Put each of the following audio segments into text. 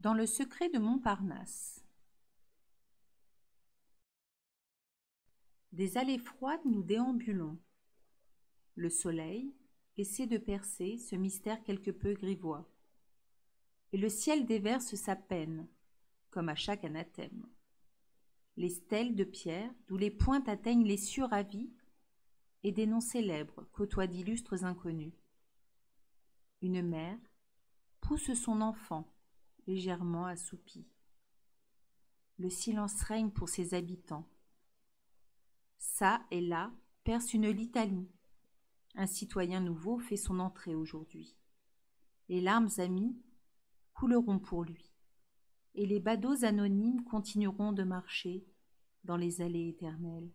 Dans le secret de Montparnasse Des allées froides nous déambulons. Le soleil essaie de percer ce mystère quelque peu grivois. Et le ciel déverse sa peine, comme à chaque anathème. Les stèles de pierre, d'où les pointes atteignent les cieux ravis, et des noms célèbres côtoient d'illustres inconnus. Une mère pousse son enfant, légèrement assoupi. Le silence règne pour ses habitants. Ça et là perce une litanie. Un citoyen nouveau fait son entrée aujourd'hui. Les larmes amies couleront pour lui, et les badauds anonymes continueront de marcher dans les allées éternelles.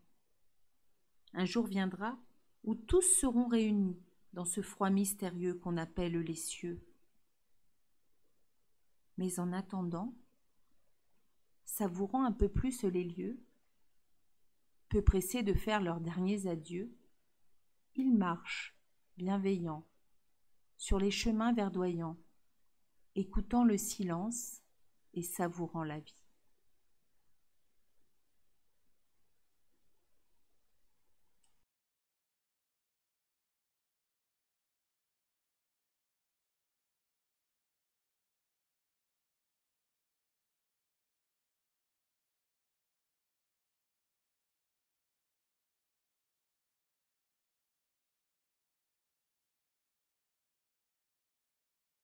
Un jour viendra où tous seront réunis dans ce froid mystérieux qu'on appelle les cieux. Mais en attendant, savourant un peu plus les lieux, peu pressés de faire leurs derniers adieux, ils marchent, bienveillants, sur les chemins verdoyants, écoutant le silence et savourant la vie.